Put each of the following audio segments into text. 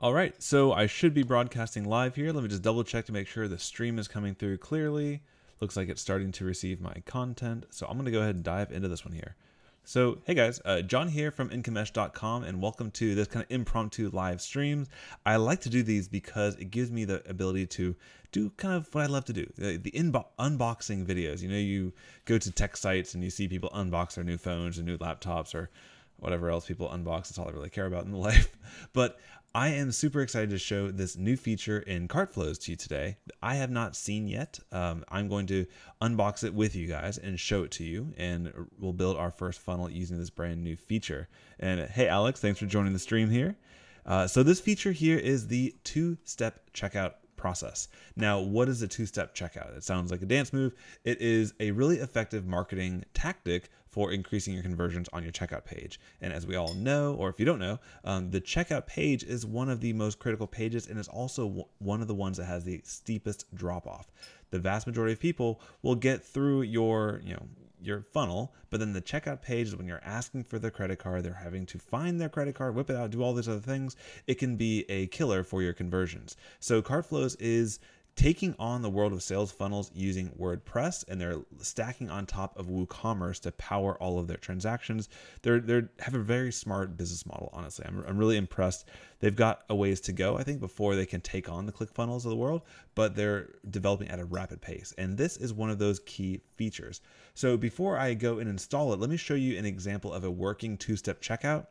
All right, so I should be broadcasting live here. Let me just double check to make sure the stream is coming through clearly. Looks like it's starting to receive my content. So I'm going to go ahead and dive into this one here. So, hey guys, uh, John here from IncomeMesh.com, and welcome to this kind of impromptu live streams. I like to do these because it gives me the ability to do kind of what I love to do the, the unboxing videos. You know, you go to tech sites and you see people unbox their new phones or new laptops or whatever else people unbox. That's all I really care about in life. But I am super excited to show this new feature in CartFlows to you today. I have not seen yet. Um, I'm going to unbox it with you guys and show it to you, and we'll build our first funnel using this brand new feature. And hey, Alex, thanks for joining the stream here. Uh, so this feature here is the two-step checkout process. Now, what is a two step checkout? It sounds like a dance move. It is a really effective marketing tactic for increasing your conversions on your checkout page. And as we all know, or if you don't know, um, the checkout page is one of the most critical pages and is also one of the ones that has the steepest drop off. The vast majority of people will get through your, you know, your funnel, but then the checkout page is when you're asking for their credit card, they're having to find their credit card, whip it out, do all these other things. It can be a killer for your conversions. So CartFlows is taking on the world of sales funnels using WordPress and they're stacking on top of WooCommerce to power all of their transactions. They're they have a very smart business model, honestly. I'm, I'm really impressed. They've got a ways to go, I think, before they can take on the ClickFunnels of the world, but they're developing at a rapid pace. And this is one of those key features. So before I go and install it, let me show you an example of a working two-step checkout,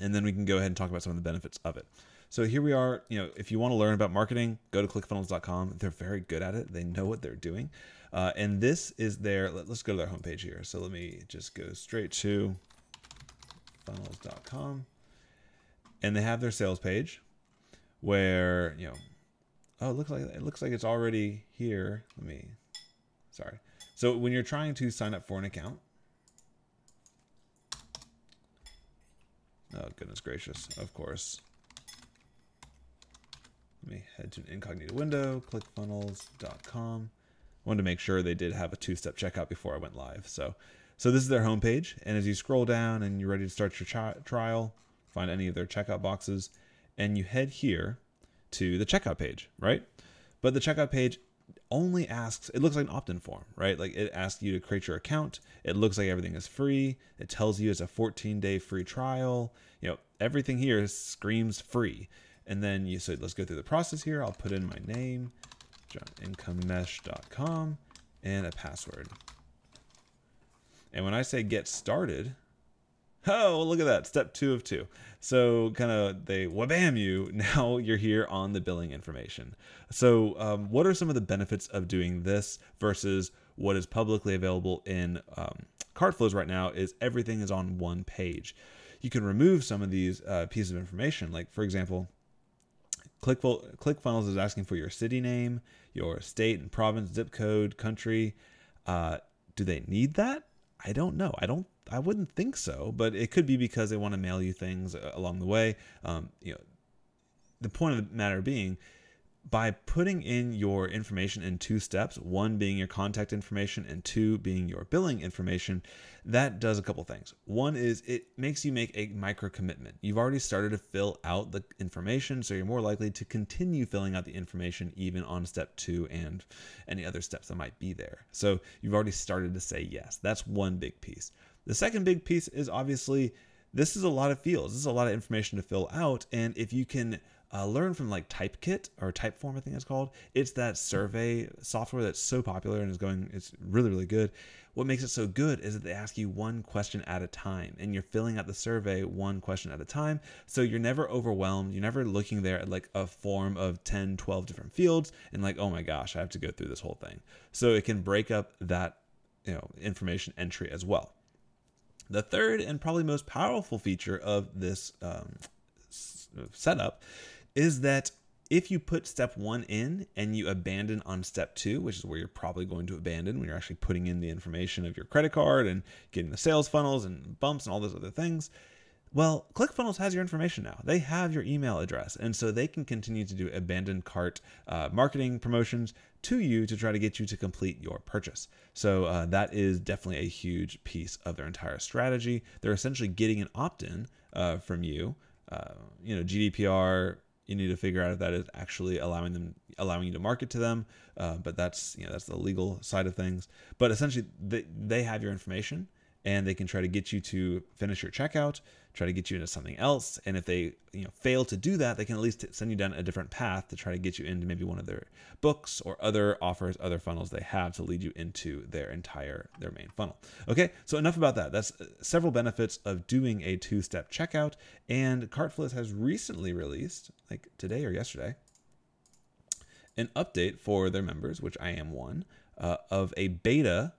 and then we can go ahead and talk about some of the benefits of it. So here we are. You know, if you want to learn about marketing, go to clickfunnels.com. They're very good at it. They know what they're doing. Uh, and this is their, let, us go to their homepage here. So let me just go straight to funnels.com. And they have their sales page where, you know, oh, it looks like it looks like it's already here. Let me, sorry. So when you're trying to sign up for an account, oh goodness gracious, of course. Let me head to an incognito window, clickfunnels.com. I wanted to make sure they did have a two-step checkout before I went live. So, so this is their homepage, and as you scroll down and you're ready to start your tri trial, find any of their checkout boxes, and you head here to the checkout page, right? But the checkout page only asks, it looks like an opt-in form, right? Like it asks you to create your account. It looks like everything is free. It tells you it's a 14 day free trial. You know, everything here screams free. And then you say, let's go through the process here. I'll put in my name, incomemesh.com, and a password. And when I say get started, oh, look at that, step two of two. So kind of they wabam you, now you're here on the billing information. So um, what are some of the benefits of doing this versus what is publicly available in um, CartFlows right now is everything is on one page. You can remove some of these uh, pieces of information. Like for example, ClickFunnels is asking for your city name, your state and province, zip code, country. Uh, do they need that? I don't know. I don't. I wouldn't think so, but it could be because they want to mail you things uh, along the way. Um, you know, the point of the matter being, by putting in your information in two steps, one being your contact information and two being your billing information, that does a couple things. One is it makes you make a micro commitment. You've already started to fill out the information, so you're more likely to continue filling out the information even on step two and any other steps that might be there. So you've already started to say yes. That's one big piece. The second big piece is obviously this is a lot of fields. This is a lot of information to fill out. And if you can uh, learn from like Typekit or Typeform, I think it's called. It's that survey software that's so popular and is going, it's really, really good. What makes it so good is that they ask you one question at a time and you're filling out the survey one question at a time. So you're never overwhelmed. You're never looking there at like a form of 10, 12 different fields and like, oh my gosh, I have to go through this whole thing. So it can break up that, you know, information entry as well. The third and probably most powerful feature of this um, setup is that if you put step one in and you abandon on step two, which is where you're probably going to abandon when you're actually putting in the information of your credit card and getting the sales funnels and bumps and all those other things, well, ClickFunnels has your information now. They have your email address. And so they can continue to do abandoned cart uh, marketing promotions to you to try to get you to complete your purchase. So uh, that is definitely a huge piece of their entire strategy. They're essentially getting an opt in uh, from you uh, you know, GDPR You need to figure out if that is actually allowing them, allowing you to market to them. Uh, but that's you know that's the legal side of things. But essentially, they, they have your information, and they can try to get you to finish your checkout, try to get you into something else. And if they you know fail to do that, they can at least send you down a different path to try to get you into maybe one of their books or other offers, other funnels they have to lead you into their entire their main funnel. Okay, so enough about that. That's uh, several benefits of doing a two-step checkout. And Cartflows has recently released, like today or yesterday, an update for their members, which I am one, uh, of a beta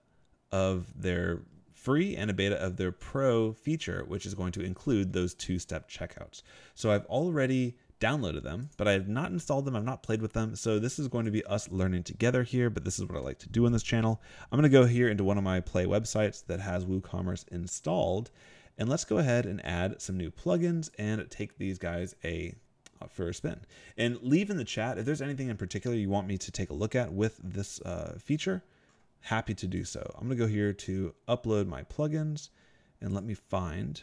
of their free and a beta of their pro feature, which is going to include those two step checkouts. So I've already downloaded them, but I have not installed them. I've not played with them. So this is going to be us learning together here, but this is what I like to do on this channel. I'm going to go here into one of my play websites that has WooCommerce installed. And let's go ahead and add some new plugins and take these guys a for a spin. And leave in the chat if there's anything in particular you want me to take a look at with this uh, feature happy to do so. I'm going to go here to upload my plugins and let me find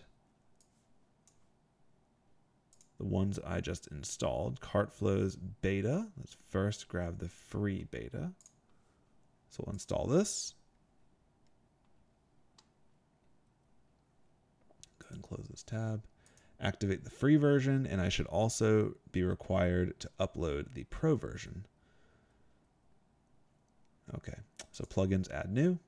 the ones I just installed. Cartflows beta. Let's first grab the free beta. So we'll install this. Go ahead and close this tab. Activate the free version, and I should also be required to upload the pro version. Okay, so plugins add new.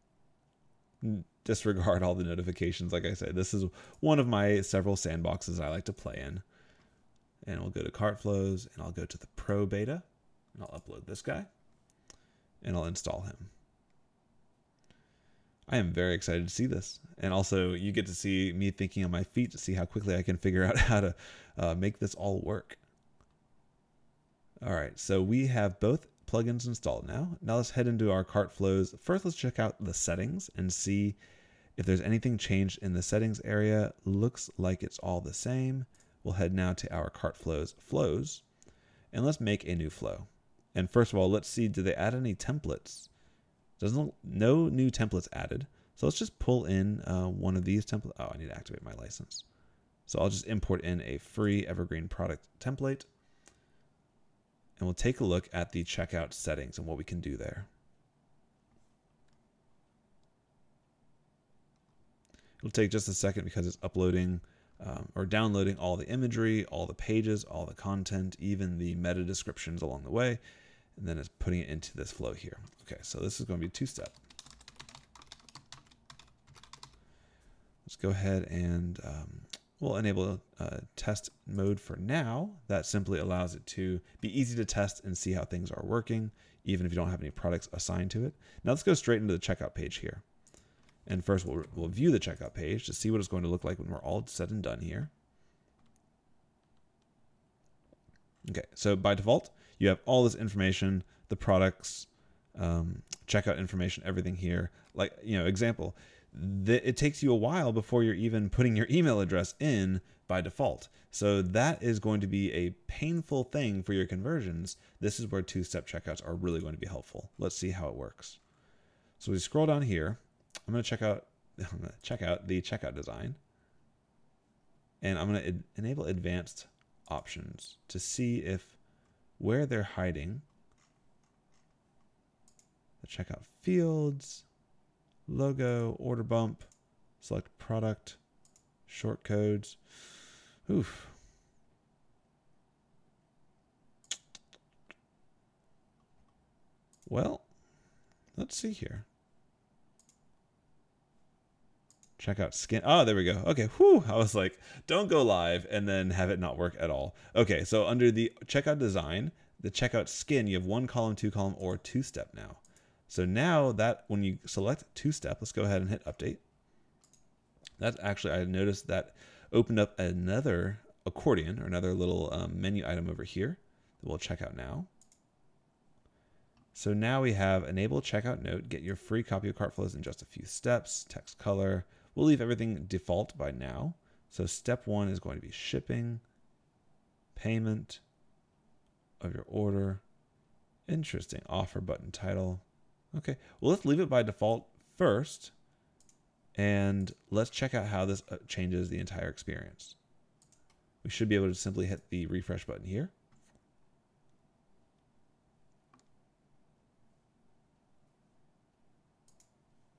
Disregard all the notifications. Like I said, this is one of my several sandboxes I like to play in. And we'll go to Cartflows and I'll go to the Pro beta and I'll upload this guy and I'll install him. I am very excited to see this. And also, you get to see me thinking on my feet to see how quickly I can figure out how to uh, make this all work. All right, so we have both plugins installed now. Now let's head into our cart flows. First, let's check out the settings and see if there's anything changed in the settings area. Looks like it's all the same. We'll head now to our cart flows flows and let's make a new flow. And first of all, let's see, do they add any templates? Doesn't no new templates added. So let's just pull in uh, one of these templates. Oh, I need to activate my license. So I'll just import in a free evergreen product template and we'll take a look at the checkout settings and what we can do there. It'll take just a second because it's uploading um, or downloading all the imagery, all the pages, all the content, even the meta descriptions along the way, and then it's putting it into this flow here. Okay, so this is going to be two-step. Let's go ahead and um, We'll enable a test mode for now. That simply allows it to be easy to test and see how things are working, even if you don't have any products assigned to it. Now let's go straight into the checkout page here. And first we'll, we'll view the checkout page to see what it's going to look like when we're all said and done here. Okay, so by default, you have all this information, the products, um, checkout information, everything here. Like, you know, example, that it takes you a while before you're even putting your email address in by default. So that is going to be a painful thing for your conversions. This is where two-step checkouts are really going to be helpful. Let's see how it works. So we scroll down here. I'm going to check out I'm going to check out the checkout design. And I'm going to enable advanced options to see if where they're hiding the checkout fields logo, order bump, select product, short codes. Oof. Well, let's see here. Check out skin. Oh, there we go. Okay. Whew. I was like, don't go live and then have it not work at all. Okay. So under the checkout design, the checkout skin, you have one column, two column, or two step now. So now that when you select two step, let's go ahead and hit update. That's actually, I noticed that opened up another accordion or another little um, menu item over here that we'll check out now. So now we have enable checkout note, get your free copy of Cartflows in just a few steps, text color. We'll leave everything default by now. So step one is going to be shipping, payment of your order. Interesting. Offer button title. Okay, well, let's leave it by default first, and let's check out how this uh, changes the entire experience. We should be able to simply hit the refresh button here.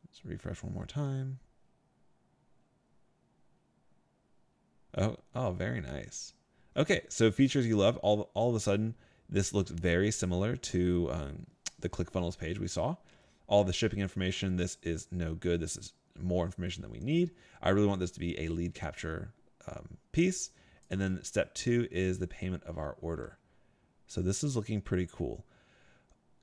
Let's refresh one more time. Oh, oh, very nice. Okay, so features you love, all, all of a sudden, this looks very similar to um, the ClickFunnels page we saw. All the shipping information. This is no good. This is more information than we need. I really want this to be a lead capture um, piece. And then step two is the payment of our order. So this is looking pretty cool.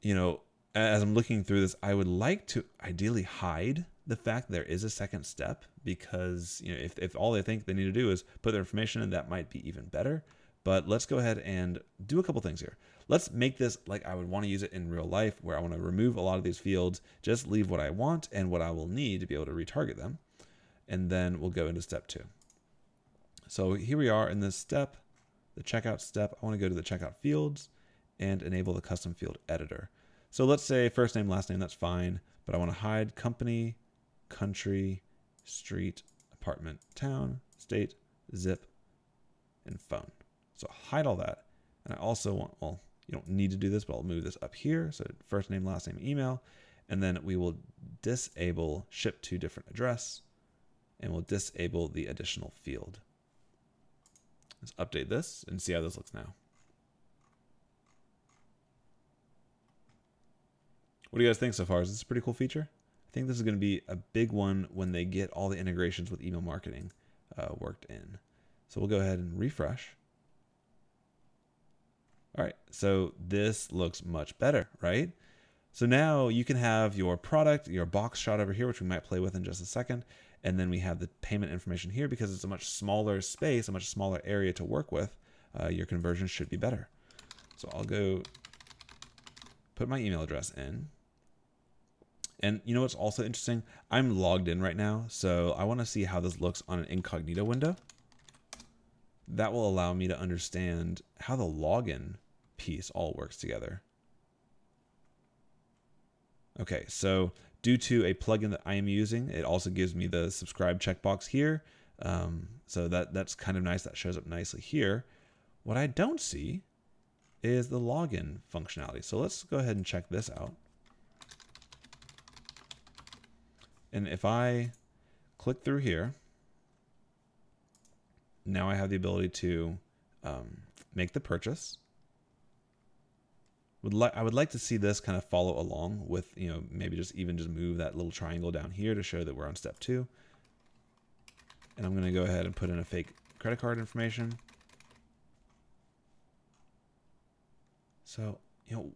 You know, as I'm looking through this, I would like to ideally hide the fact there is a second step because you know if, if all they think they need to do is put their information in, that might be even better. But let's go ahead and do a couple things here. Let's make this like I would want to use it in real life, where I want to remove a lot of these fields, just leave what I want and what I will need to be able to retarget them. And then we'll go into step two. So here we are in this step, the checkout step. I want to go to the checkout fields and enable the custom field editor. So let's say first name, last name, that's fine, but I want to hide company, country, street, apartment, town, state, zip, and phone. So hide all that. And I also want, well, you don't need to do this, but I'll move this up here. So first name, last name, email. And then we will disable ship to different address and we'll disable the additional field. Let's update this and see how this looks now. What do you guys think so far? Is this a pretty cool feature? I think this is going to be a big one when they get all the integrations with email marketing uh, worked in. So we'll go ahead and refresh. All right, so this looks much better, right? So now you can have your product, your box shot over here, which we might play with in just a second. And then we have the payment information here because it's a much smaller space, a much smaller area to work with. Uh, your conversion should be better. So I'll go put my email address in. And you know what's also interesting? I'm logged in right now, so I want to see how this looks on an incognito window. That will allow me to understand how the login piece all works together. Okay, so due to a plugin that I am using, it also gives me the subscribe checkbox here. Um, so that that's kind of nice. That shows up nicely here. What I don't see is the login functionality. So let's go ahead and check this out. And if I click through here, now I have the ability to um, make the purchase would like I would like to see this kind of follow along with you know maybe just even just move that little triangle down here to show that we're on step two. And I'm going to go ahead and put in a fake credit card information. So you know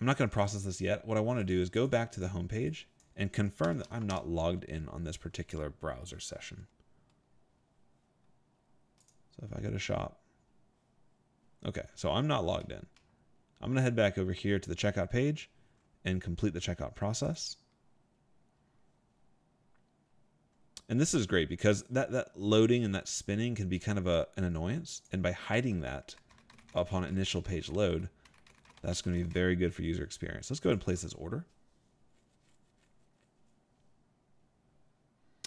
I'm not going to process this yet. What I want to do is go back to the home page and confirm that I'm not logged in on this particular browser session. So if I go to shop Okay, so I'm not logged in. I'm going to head back over here to the checkout page and complete the checkout process. And this is great because that, that loading and that spinning can be kind of a, an annoyance. And by hiding that upon initial page load, that's going to be very good for user experience. Let's go ahead and place this order.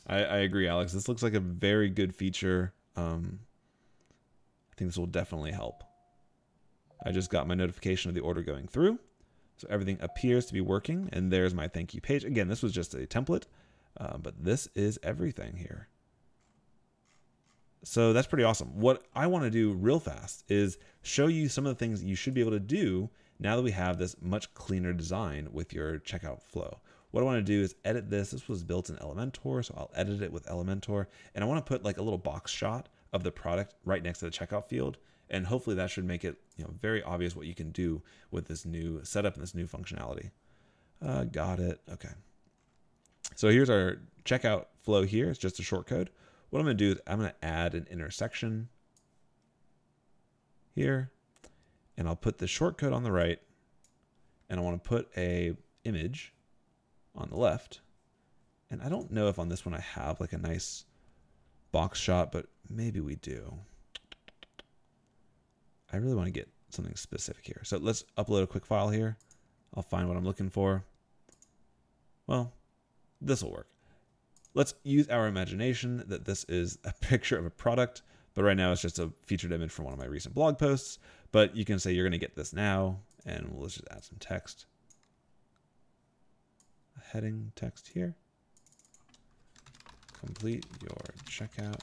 I, I agree, Alex. This looks like a very good feature. Um, I think this will definitely help. I just got my notification of the order going through. So everything appears to be working. And there's my thank you page. Again, this was just a template, uh, but this is everything here. So that's pretty awesome. What I want to do real fast is show you some of the things you should be able to do now that we have this much cleaner design with your checkout flow. What I want to do is edit this. This was built in Elementor, so I'll edit it with Elementor. And I want to put like a little box shot of the product right next to the checkout field and hopefully that should make it you know very obvious what you can do with this new setup and this new functionality. Uh, got it. Okay. So here's our checkout flow here. It's just a short code. What I'm going to do is I'm going to add an intersection here, and I'll put the short code on the right, and I want to put a image on the left. And I don't know if on this one I have like a nice box shot, but maybe we do. I really want to get something specific here. So let's upload a quick file here. I'll find what I'm looking for. Well, this will work. Let's use our imagination that this is a picture of a product, but right now it's just a featured image from one of my recent blog posts. But you can say you're going to get this now, and we'll just add some text. A heading text here. Complete your checkout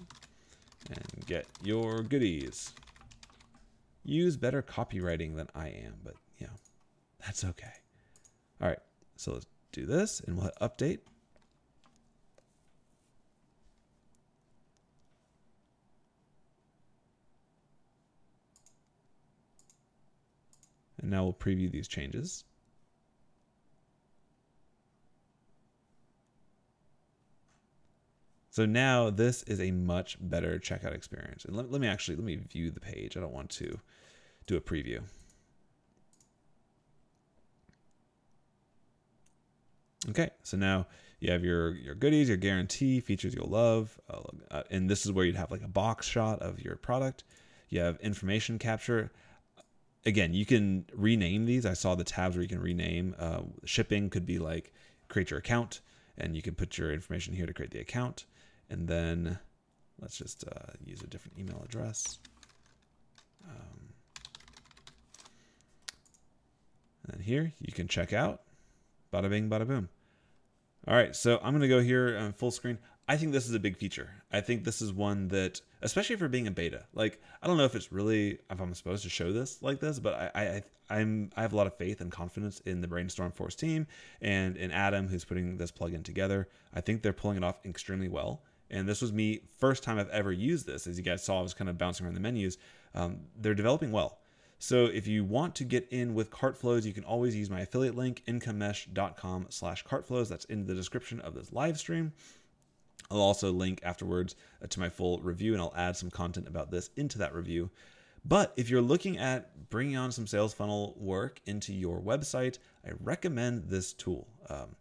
and get your goodies. Use better copywriting than I am, but you know, that's okay. All right, so let's do this and we'll hit update. And now we'll preview these changes. So now this is a much better checkout experience. And let, let me actually, let me view the page. I don't want to do a preview. Okay, so now you have your, your goodies, your guarantee, features you'll love. Uh, and this is where you'd have like a box shot of your product. You have information capture. Again, you can rename these. I saw the tabs where you can rename. Uh, shipping could be like create your account, and you can put your information here to create the account. And then let's just uh, use a different email address. Um, and here you can check out. Bada bing, bada boom. All right, so I'm going to go here on full screen. I think this is a big feature. I think this is one that, especially for being a beta, like I don't know if it's really if I'm supposed to show this like this, but I, I I'm I have a lot of faith and confidence in the Brainstorm Force team and in Adam who's putting this plugin together. I think they're pulling it off extremely well. And this was me first time I've ever used this. As you guys saw, I was kind of bouncing around the menus. Um, they're developing well. So if you want to get in with CartFlows, you can always use my affiliate link, incomemesh.com slash cartflows. That's in the description of this live stream. I'll also link afterwards uh, to my full review and I'll add some content about this into that review. But if you're looking at bringing on some sales funnel work into your website, I recommend this tool. Um,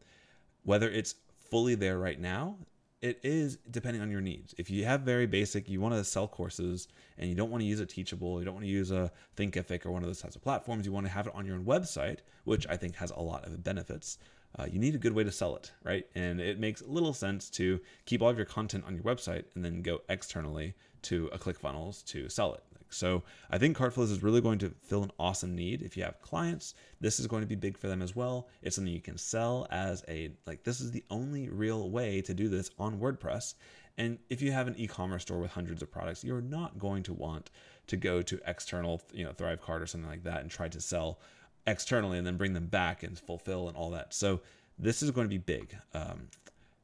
whether it's fully there right now, it is depending on your needs. If you have very basic, you want to sell courses and you don't want to use a Teachable, you don't want to use a Thinkific or one of those types of platforms, you want to have it on your own website, which I think has a lot of benefits. Uh, you need a good way to sell it, right? And it makes little sense to keep all of your content on your website and then go externally to a ClickFunnels to sell it. So I think CartFlows is really going to fill an awesome need. If you have clients, this is going to be big for them as well. It's something you can sell as a, like, this is the only real way to do this on WordPress. And if you have an e-commerce store with hundreds of products, you're not going to want to go to external, you know, Thrivecart or something like that and try to sell externally and then bring them back and fulfill and all that. So this is going to be big. Um,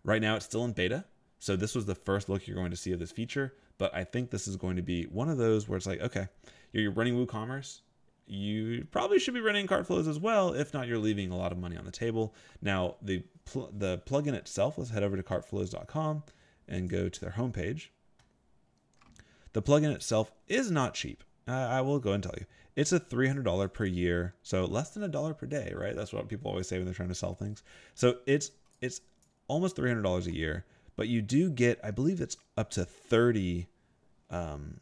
right now, it's still in beta. So this was the first look you're going to see of this feature. But I think this is going to be one of those where it's like, okay, you're running WooCommerce. You probably should be running CartFlows as well. If not, you're leaving a lot of money on the table. Now, the pl- the plugin itself, let's head over to cartflows.com and go to their homepage. The plugin itself is not cheap. Uh, I will go and tell you. It's a $300 per year, so less than a dollar per day, right? That's what people always say when they're trying to sell things. So it's it's almost $300 a year but you do get, I believe it's up to 30, um,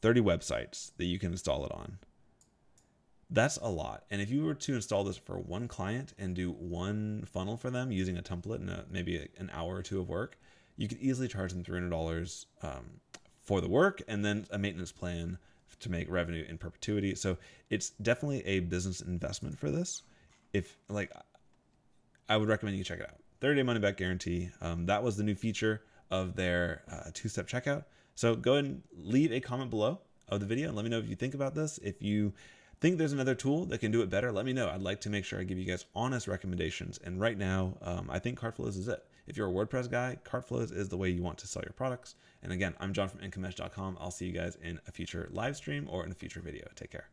30 websites that you can install it on. That's a lot. And if you were to install this for one client and do one funnel for them using a template and a, maybe an hour or two of work, you could easily charge them $300 um, for the work and then a maintenance plan to make revenue in perpetuity. So it's definitely a business investment for this. If like, I would recommend you check it out. 30 day money back guarantee. Um, that was the new feature of their uh, two step checkout. So go ahead and leave a comment below of the video and let me know if you think about this. If you think there's another tool that can do it better, let me know. I'd like to make sure I give you guys honest recommendations. And right now, um, I think CartFlows is it. If you're a WordPress guy, CartFlows is the way you want to sell your products. And again, I'm John from IncomeMesh.com. I'll see you guys in a future live stream or in a future video. Take care.